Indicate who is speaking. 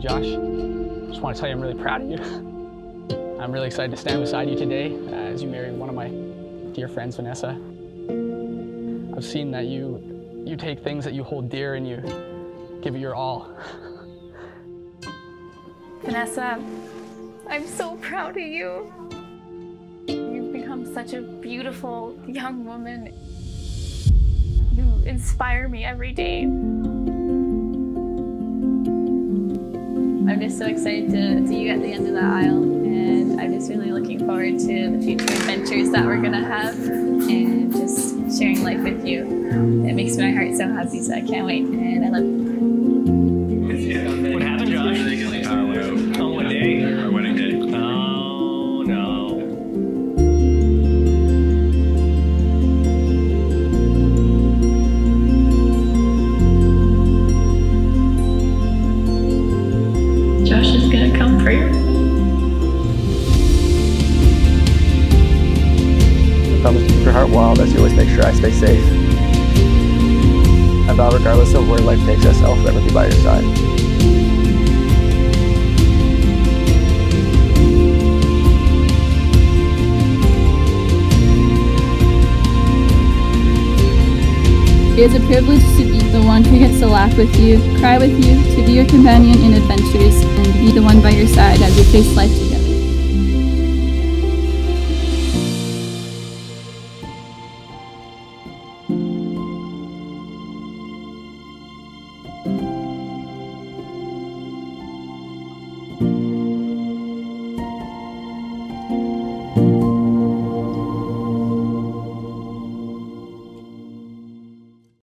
Speaker 1: Josh. I just want to tell you I'm really proud of you. I'm really excited to stand beside you today uh, as you marry one of my dear friends, Vanessa. I've seen that you, you take things that you hold dear and you give it your all.
Speaker 2: Vanessa, I'm so proud of you. You've become such a beautiful young woman. You inspire me every day.
Speaker 3: I'm just so excited to see you at the end of the aisle, and I'm just really looking forward to the future adventures that we're gonna have and just sharing life with you. It makes my heart so happy, so I can't wait, and I love Is gonna come.
Speaker 4: I promise to keep your heart wild as you always make sure I stay safe. I vow regardless of where life takes us, I'll forever be by your side.
Speaker 5: It is a privilege to be the one who gets to laugh with you, cry with you, to be your companion in adventures, and be the one by your side as you face life together.